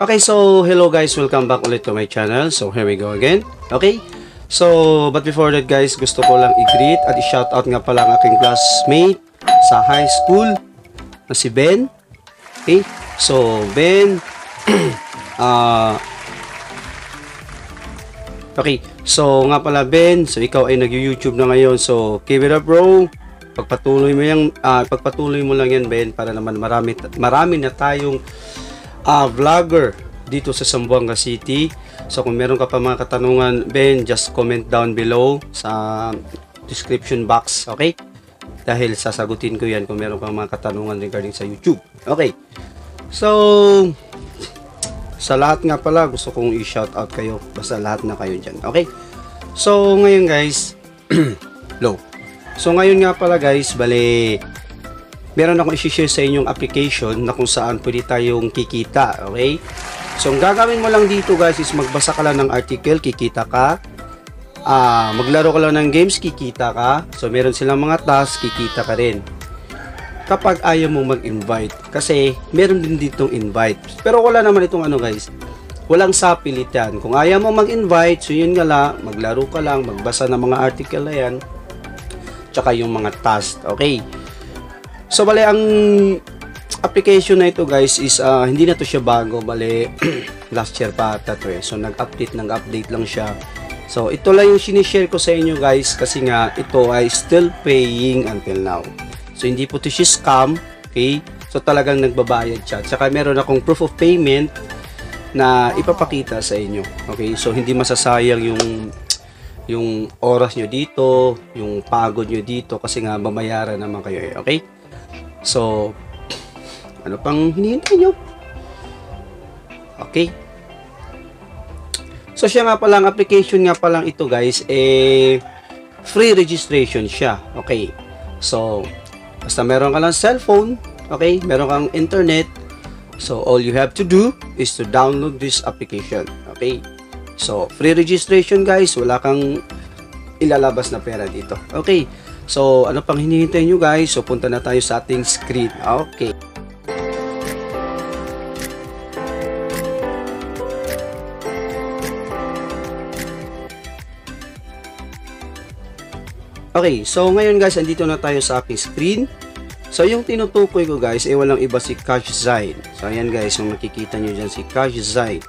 Okay, so hello guys, welcome back ulit to my channel. So here we go again. Okay? So, but before that guys, gusto ko lang i-greet at i-shoutout nga pala ang aking classmate sa high school na si Ben. Okay? So, Ben, ah, Okay, so nga pala Ben, so ikaw ay nag-YouTube na ngayon. So, keep it up bro. Pagpatuloy mo yan, ah, pagpatuloy mo lang yan Ben para naman marami marami na tayong ah, vlogger dito sa Zamboanga City. So kung meron ka pa mga katanungan, Ben, just comment down below sa description box, okay? Dahil sasagutin ko yan kung meron pa mga katanungan regarding sa YouTube. Okay. So, sa lahat nga pala, gusto kong i-shout out kayo. Basta lahat na kayo dyan. Okay? So, ngayon guys, low. So, ngayon nga pala guys, bale, meron akong i-share sa inyong application na kung saan pwede tayong kikita. Okay? So, ang gagawin mo lang dito guys is magbasa ka lang ng article, kikita ka. Ah, maglaro ka lang ng games, kikita ka. So, meron silang mga tasks, kikita ka rin kapag ayaw mong mag-invite. Kasi meron din ditong invite. Pero wala naman itong ano guys. Walang sapilit yan. Kung ayaw mo mag-invite, so yun nga lang, maglaro ka lang, magbasa ng mga article na yan. Tsaka yung mga task. Okay. So bale ang application na ito guys is uh, hindi na to siya bago. Bale last year pa ata to eh. So nag-update, nag-update lang siya. So ito lang yung sinishare ko sa inyo guys kasi nga ito ay still paying until now. So, hindi po ito siya scam. Okay? So, talagang nagbabayad siya. Tsaka meron akong proof of payment na ipapakita sa inyo. Okay? So, hindi masasayang yung yung oras nyo dito, yung pagod nyo dito kasi nga mamayaran naman kayo eh. Okay? So, ano pang hinihintay nyo? Okay? So, siya nga palang application nga palang ito guys, eh, free registration siya. Okay? So, Basta meron ka lang cellphone, okay, meron kang internet, so all you have to do is to download this application, okay? So, free registration guys, wala kang ilalabas na pera dito. Okay, so ano pang hinihintay nyo guys? So, punta na tayo sa ating screen. Okay. Okay, so ngayon guys, andito na tayo sa aking screen. So yung tinutukoy ko guys, ay eh, walang iba si Cash Zain. So ayan guys, yung makikita nyo dyan si Cash Zain.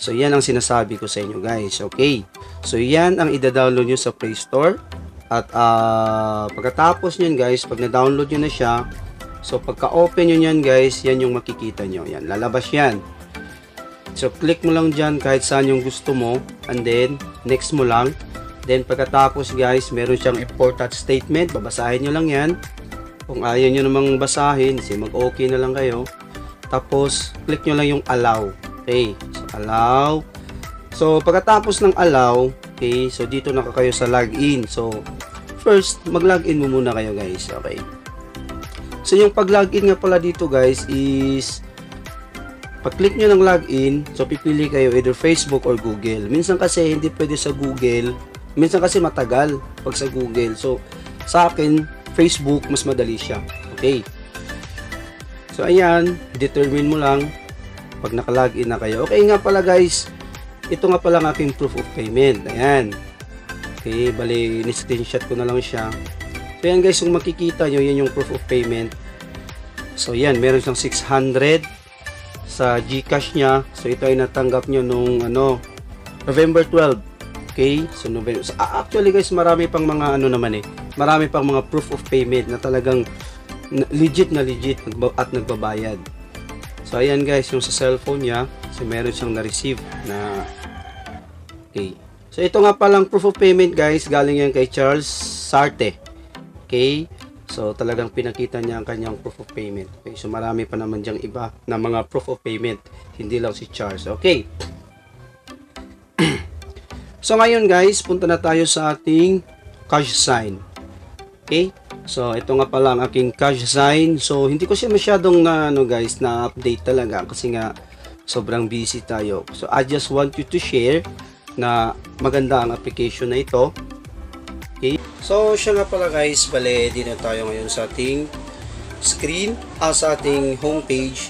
So yan ang sinasabi ko sa inyo guys, okay. So yan ang ida-download nyo sa Play Store. At uh, pagkatapos nyan guys, pag na-download nyo na siya, so pagka-open nyo yan guys, yan yung makikita nyo. Yan, lalabas yan. So click mo lang dyan kahit saan yung gusto mo. And then, next mo lang. Then pagkatapos guys, meron siyang important statement. Babasahin nyo lang yan. Kung ayaw nyo namang basahin, kasi mag-okay na lang kayo. Tapos, click nyo lang yung allow. Okay, so allow. So, pagkatapos ng allow, okay, so dito na kayo sa login. So, first, mag-login mo muna kayo guys. Okay. So, yung pag-login nga pala dito guys is pag-click nyo ng login, so pipili kayo either Facebook or Google. Minsan kasi hindi pwede sa Google Minsan kasi matagal pag sa Google. So, sa akin, Facebook, mas madali siya. Okay. So, ayan. Determine mo lang pag nakalagin na kayo. Okay nga pala guys. Ito nga pala ang aking proof of payment. Ayan. Okay. Bali, ni-screenshot ko na lang siya. So, ayan guys. Kung makikita nyo, yan yung proof of payment. So, yan. Meron siyang 600 sa Gcash niya. So, ito ay natanggap nyo nung ano, November 12. Okay? So, November. So, actually guys, marami pang mga ano naman eh. Marami pang mga proof of payment na talagang legit na legit at nagbabayad. So, ayan guys, yung sa cellphone niya. So, meron siyang na-receive na Okay. So, ito nga palang proof of payment guys. Galing yan kay Charles Sarte. Okay? So, talagang pinakita niya ang kanyang proof of payment. Okay? So, marami pa naman diyang iba na mga proof of payment. Hindi lang si Charles. Okay? So ngayon guys, punta na tayo sa ating cash sign. Okay? So ito nga pala ang aking cash sign. So hindi ko siya masyadong na ano guys, na update talaga kasi nga sobrang busy tayo. So I just want you to share na maganda ang application na ito. Okay? So siya nga pala guys, bale din na tayo ngayon sa ating screen, ah, sa ating homepage.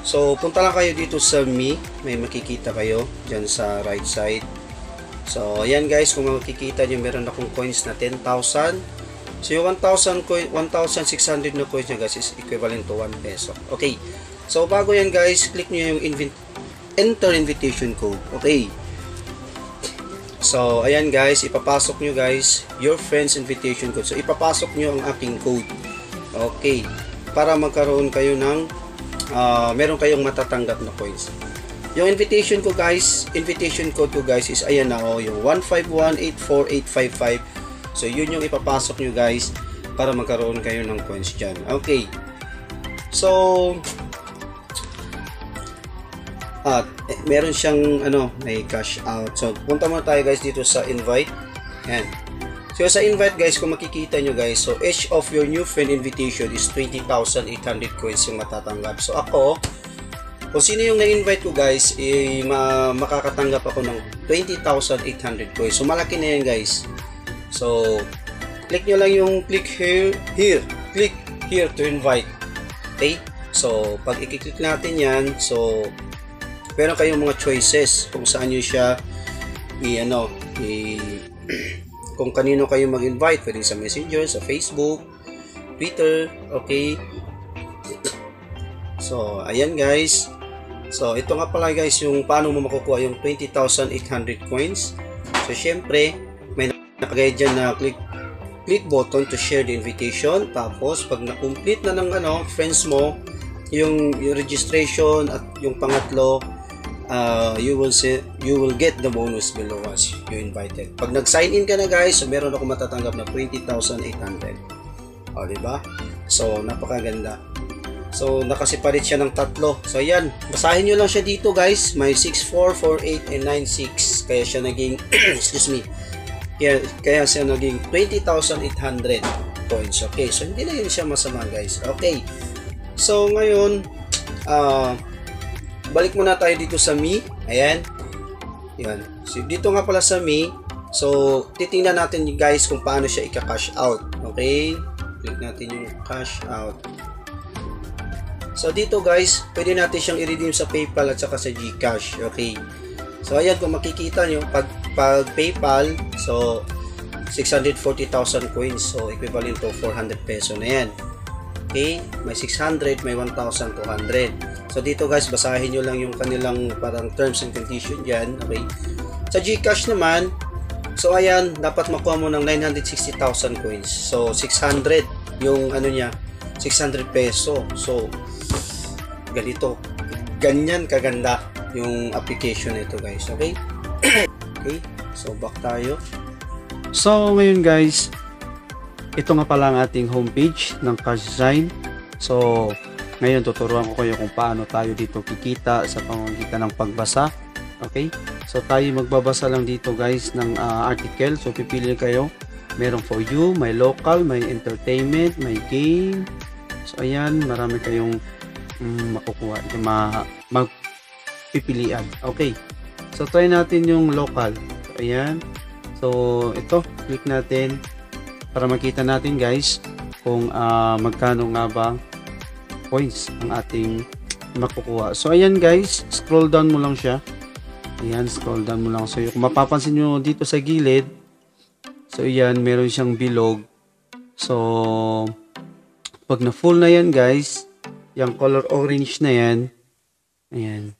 So, punta lang kayo dito sa me. May makikita kayo dyan sa right side. So, ayan guys, kung makikita nyo, meron akong coins na 10,000. So, yung 1,000 coin, 1,600 na coins nyo guys is equivalent to 1 peso. Okay. So, bago yan guys, click nyo yung invent enter invitation code. Okay. So, ayan guys, ipapasok nyo guys your friend's invitation code. So, ipapasok nyo ang aking code. Okay. Para magkaroon kayo ng, uh, meron kayong matatanggap na coins. Yung invitation ko guys, invitation code ko guys is ayan na oh, yung 151848555. So, yun yung ipapasok nyo guys para magkaroon kayo ng coins dyan. Okay. So, at eh, meron siyang ano, may cash out. So, punta muna tayo guys dito sa invite. Yan. So, sa invite guys, kung makikita nyo guys, so each of your new friend invitation is 20,800 coins yung matatanggap. So, ako, kung sino yung na-invite ko guys, eh, ma makakatanggap ako ng 20,800 coins. So, malaki na yan guys. So, click nyo lang yung click here, here, click here to invite. Okay? So, pag i-click natin yan, so, meron kayong mga choices kung saan nyo siya i ano i kung kanino kayo mag-invite. Pwedeng sa messenger sa Facebook Twitter okay? So ayan guys. So ito nga pala guys yung paano mo makukuha yung 20,800 coins. So syempre may nakagay dyan na click click button to share the invitation. Tapos pag na-complete na ng ano friends mo yung, yung registration at yung pangatlo uh, you will see, you will get the bonus below once you invited. Pag nag-sign in ka na guys, so meron ako matatanggap na 20,800. O, di ba? So, napakaganda. So, nakasiparit siya ng tatlo. So, ayan. Basahin nyo lang siya dito, guys. May 6, 4, 4, 8, and 9, 6. Kaya siya naging, excuse me, kaya, kaya siya naging 20,800 points. Okay, so hindi na yun siya masama, guys. Okay. So, ngayon, ah, uh, balik muna tayo dito sa me. Ayan. Yan. So, dito nga pala sa me. So, titingnan natin guys kung paano siya ika-cash out. Okay? Click natin yung cash out. So, dito guys, pwede natin siyang i-redeem sa PayPal at saka sa GCash. Okay? So, ayan, kung makikita nyo, pag, pag PayPal, so, 640,000 coins. So, equivalent to 400 peso na yan. Okay? May 600, may 1,200. So, dito guys, basahin nyo lang yung kanilang parang terms and condition dyan. Okay? Sa Gcash naman, so ayan, dapat makuha mo ng 960,000 coins. So, 600 yung ano niya, 600 peso. So, ganito. Ganyan kaganda yung application nito guys. Okay? okay? So, back tayo. So, ngayon guys, ito nga pala ang ating homepage ng Cash Design. So, ngayon tuturuan ko kayo kung paano tayo dito kikita sa pamamagitan ng pagbasa. Okay? So, tayo magbabasa lang dito guys ng uh, article. So, pipili kayo. Meron for you, may local, may entertainment, may game. So, ayan, marami kayong um, makukuha, ma magpipilian. Okay. So, try natin yung local. So, ayan. So, ito, click natin para makita natin guys kung uh, magkano nga ba points ang ating makukuha. So ayan guys, scroll down mo lang siya. Ayan, scroll down mo lang. So kung mapapansin nyo dito sa gilid, so ayan, meron siyang bilog. So, pag na full na yan guys, yung color orange na yan, ayan.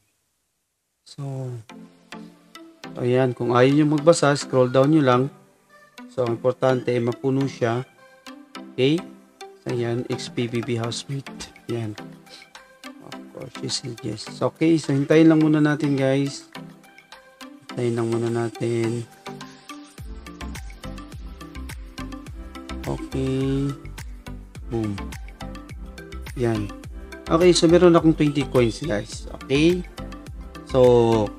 So, ayan, kung ayaw nyo magbasa, scroll down nyo lang. So, ang importante ay mapuno siya. Okay? So, yan, XPBB housemate. Yan. Of course, she said yes. Okay, so hintayin lang muna natin guys. Hintayin lang muna natin. Okay. Boom. Yan. Okay, so meron akong 20 coins guys. Okay. So,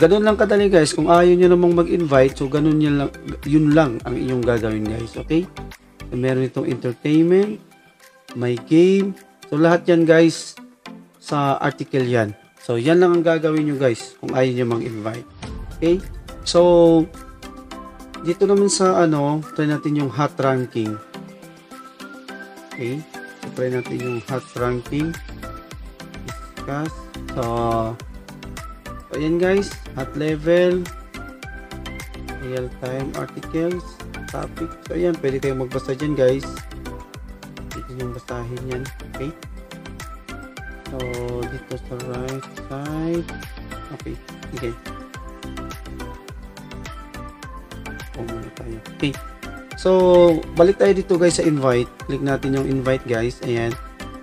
Ganun lang kadali guys. Kung ayaw nyo namang mag-invite, so ganun yun lang, yun lang ang inyong gagawin guys. Okay? So, meron itong entertainment, may game. So lahat yan guys sa article yan. So yan lang ang gagawin nyo guys kung ayaw nyo mag-invite. Okay? So dito naman sa ano, try natin yung hot ranking. Okay? So, try natin yung hot ranking. podcast. So, so ayan guys, hot level, real-time articles, topic. So ayan, pwede kayong magbasa dyan guys. Nyo basahin yan. Okay? So, dito sa right side. Okay. Okay. Muna tayo. Okay. So, balik tayo dito guys sa invite. Click natin yung invite guys. Ayan.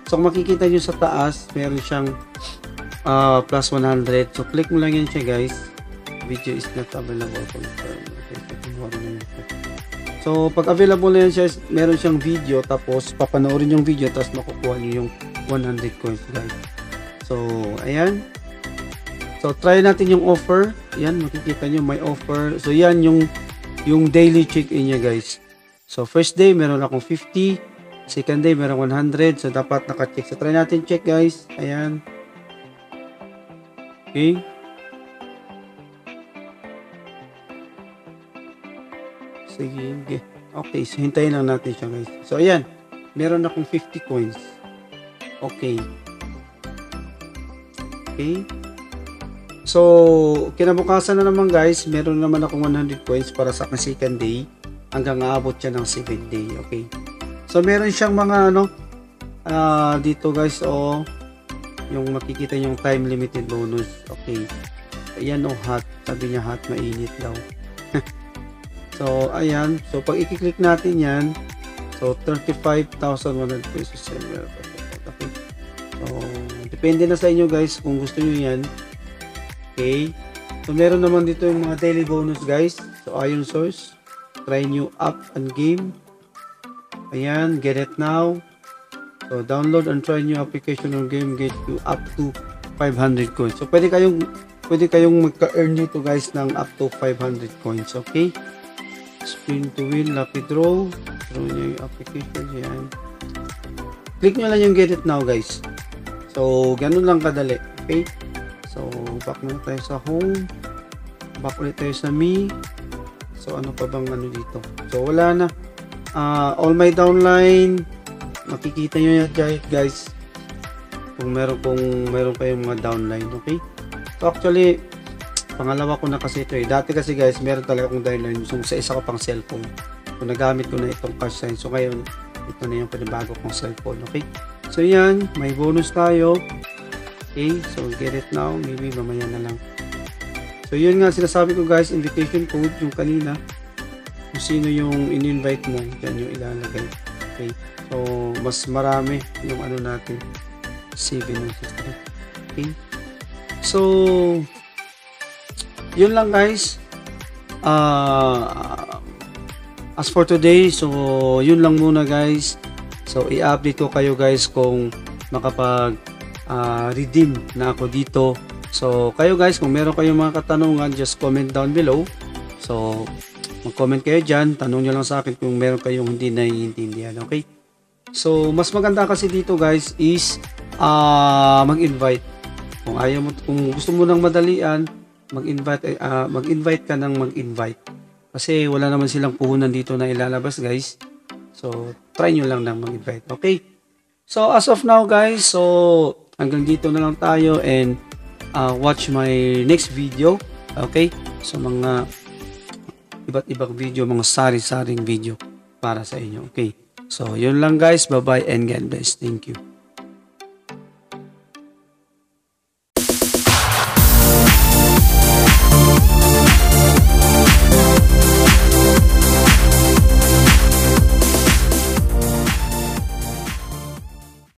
So, kung makikita nyo sa taas, meron siyang uh, plus 100. So, click mo lang yan siya guys. Video is not available. So, pag available na yan siya, meron siyang video. Tapos, papanoorin yung video. Tapos, makukuha nyo yung 100 coins guys. So, ayan. So, try natin yung offer. Yan, makikita nyo may offer. So, yan yung yung daily check-in niya guys. So, first day, meron akong 50. Second day, meron 100. So, dapat naka-check. So, try natin check guys. Ayan. Okay. Sige. Okay. So, hintayin lang natin siya guys. So, ayan. Meron akong 50 coins. Okay. Okay. So, kinabukasan na naman guys, meron naman akong 100 coins para sa second day hanggang aabot siya ng 7 day. Okay. So, meron siyang mga ano uh, dito guys, oh, yung makikita yung time limited bonus. Okay. Ayan oh, hot. Sabi niya hot, mainit daw. so, ayan. So, pag i-click natin yan, so, 35,100 pesos. Okay. So, depende na sa inyo guys kung gusto niyo yan. Okay. So, meron naman dito yung mga daily bonus guys. So, Iron Source. Try new app and game. Ayan, get it now. So, download and try new application or game. Get you up to 500 coins. So, pwede kayong pwede kayong magka-earn nito guys ng up to 500 coins. Okay. Spin to win, lucky draw. Draw nyo yung application. Ayan. Click nyo lang yung get it now guys. So, ganun lang kadali. Okay. So, back na tayo sa home. Back ulit tayo sa me. So, ano pa bang ano dito? So, wala na. Uh, all my downline. Makikita nyo yan guys. Kung meron, kung meron kayong mga downline. Okay? So, actually, pangalawa ko na kasi ito eh. Dati kasi guys, meron talaga akong downline. So, sa isa ko pang cellphone. So, nagamit ko na itong cash sign. So, ngayon, ito na yung panibago kong cellphone. Okay? So, yan. May bonus tayo. Okay, so get it now. Maybe mamaya na lang. So yun nga sinasabi ko guys, invitation code yung kanina. Kung sino yung in-invite mo, yan yung ilalagay. Okay. So mas marami yung ano natin. 7 Okay. So yun lang guys. Uh, as for today, so yun lang muna guys. So i-update ko kayo guys kung makapag uh, redeem na ako dito. So, kayo guys, kung meron kayong mga katanungan, just comment down below. So, mag-comment kayo dyan. Tanong nyo lang sa akin kung meron kayong hindi naiintindihan. Okay? So, mas maganda kasi dito guys is uh, mag-invite. Kung ayaw mo, kung gusto mo nang madalian, mag-invite uh, mag-invite ka nang mag-invite. Kasi wala naman silang puhunan dito na ilalabas guys. So, try nyo lang nang mag-invite. Okay? So, as of now guys, so hanggang dito na lang tayo and uh, watch my next video okay so mga iba't ibang video mga sari-saring video para sa inyo okay so yun lang guys bye bye and God bless thank you